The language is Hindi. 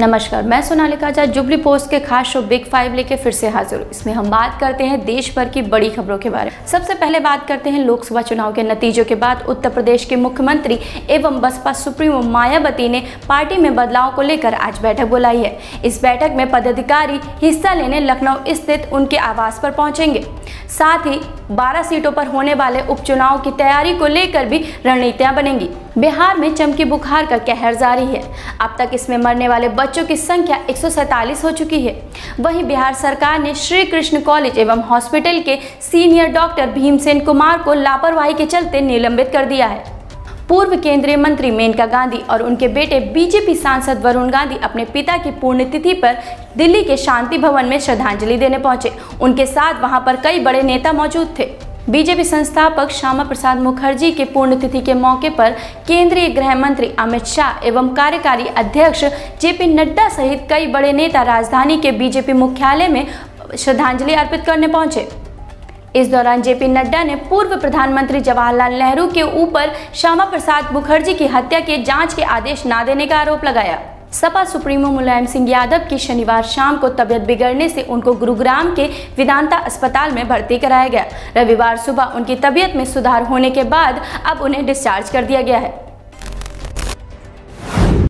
नमस्कार, मैं सोनालिका झा जुबली पोस्ट के खास शो बिग फाइव लेके फिर से हाजिर हूँ। इसमें हम बात करते हैं देश भर की बड़ी खबरों के बारे में। सबसे पहले बात करते हैं लोकसभा चुनाव के नतीजों के बाद उत्तर प्रदेश के मुख्यमंत्री एवं बसपा सुप्रीमो मायावती ने पार्टी में बदलाव को लेकर आज बैठक बुलाई है। इस बैठक में पदाधिकारी हिस्सा लेने लखनऊ स्थित उनके आवास पर पहुँचेंगे। साथ ही 12 सीटों पर होने वाले उपचुनाव की तैयारी को लेकर भी रणनीतियाँ बनेंगी। बिहार में चमकी बुखार का कहर जारी है। अब तक इसमें मरने वाले बच्चों की संख्या एक सौ सैंतालीस हो चुकी है। वहीं बिहार सरकार ने श्री कृष्ण कॉलेज एवं हॉस्पिटल के सीनियर डॉक्टर भीमसेन कुमार को लापरवाही के चलते निलंबित कर दिया है। पूर्व केंद्रीय मंत्री मेनका गांधी और उनके बेटे बीजेपी सांसद वरुण गांधी अपने पिता की पुण्यतिथि पर दिल्ली के शांति भवन में श्रद्धांजलि देने पहुँचे। उनके साथ वहाँ पर कई बड़े नेता मौजूद थे। बीजेपी संस्थापक श्यामा प्रसाद मुखर्जी के पुण्यतिथि के मौके पर केंद्रीय गृह मंत्री अमित शाह एवं कार्यकारी अध्यक्ष जेपी नड्डा सहित कई बड़े नेता राजधानी के बीजेपी मुख्यालय में श्रद्धांजलि अर्पित करने पहुँचे। इस दौरान जेपी नड्डा ने पूर्व प्रधानमंत्री जवाहरलाल नेहरू के ऊपर श्यामा प्रसाद मुखर्जी की हत्या के जाँच के आदेश न देने का आरोप लगाया। सपा सुप्रीमो मुलायम सिंह यादव की शनिवार शाम को तबियत बिगड़ने से उनको गुरुग्राम के विदांता अस्पताल में भर्ती कराया गया। रविवार सुबह उनकी तबियत में सुधार होने के बाद अब उन्हें डिस्चार्ज कर दिया गया है।